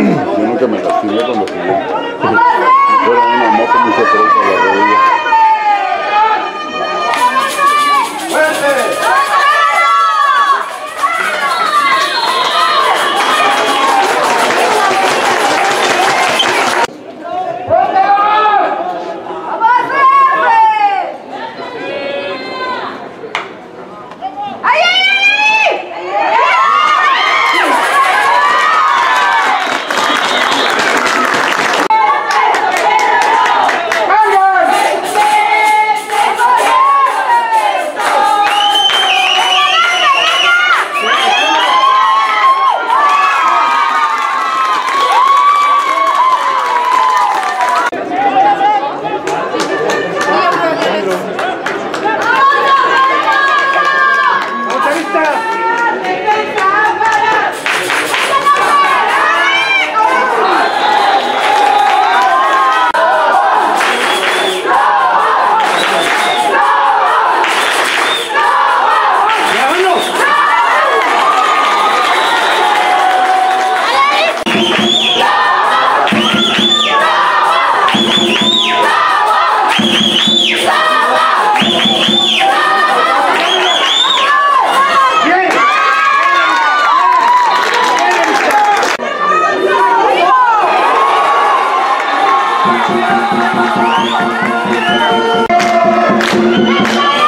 Yo nunca me lastimé cuando jugué. Thank you.